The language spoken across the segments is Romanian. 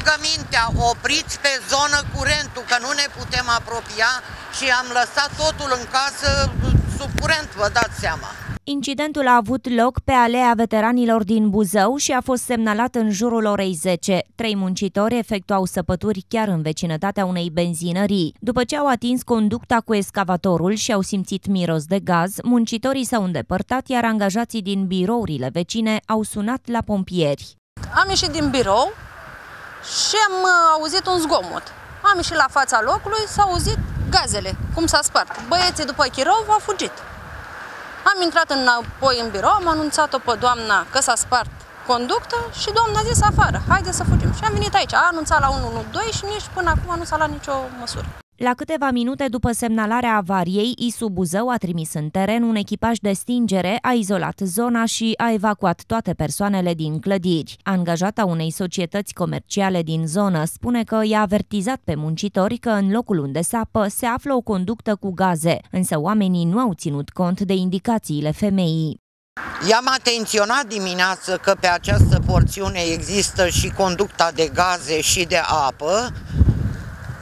rugămintea, opriți pe zonă curentul, că nu ne putem apropia și am lăsat totul în casă sub curent, vă dați seama. Incidentul a avut loc pe alea veteranilor din Buzău și a fost semnalat în jurul orei 10. Trei muncitori efectuau săpături chiar în vecinătatea unei benzinării. După ce au atins conducta cu excavatorul și au simțit miros de gaz, muncitorii s-au îndepărtat, iar angajații din birourile vecine au sunat la pompieri. Am ieșit din birou și am uh, auzit un zgomot. Am ieșit la fața locului, s-au auzit gazele, cum s-a spart. Băieții după Chirov au fugit. Am intrat înapoi în birou, am anunțat-o pe doamna că s-a spart conductă și doamna a zis afară, haide să fugim. Și am venit aici, a anunțat la 112 și nici până acum nu s-a luat nicio măsură. La câteva minute după semnalarea avariei, ISU Buzău a trimis în teren un echipaj de stingere, a izolat zona și a evacuat toate persoanele din clădiri. Angajata unei societăți comerciale din zonă spune că i-a avertizat pe muncitori că în locul unde sapă se află o conductă cu gaze, însă oamenii nu au ținut cont de indicațiile femeii. I-am atenționat dimineață că pe această porțiune există și conducta de gaze și de apă,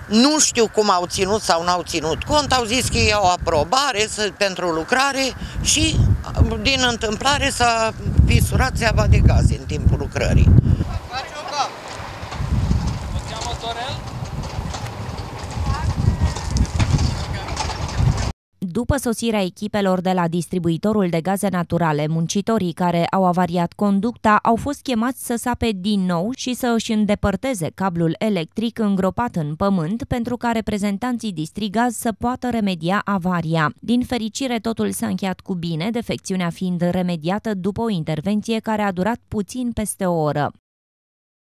nu știu cum au ținut sau n-au ținut cont, au zis că iau aprobare să, pentru lucrare și din întâmplare s-a fisurat țeava de gaze în timpul lucrării. După sosirea echipelor de la distribuitorul de gaze naturale, muncitorii care au avariat conducta au fost chemați să sape din nou și să își îndepărteze cablul electric îngropat în pământ pentru ca reprezentanții Distrigaz să poată remedia avaria. Din fericire, totul s-a încheiat cu bine, defecțiunea fiind remediată după o intervenție care a durat puțin peste o oră.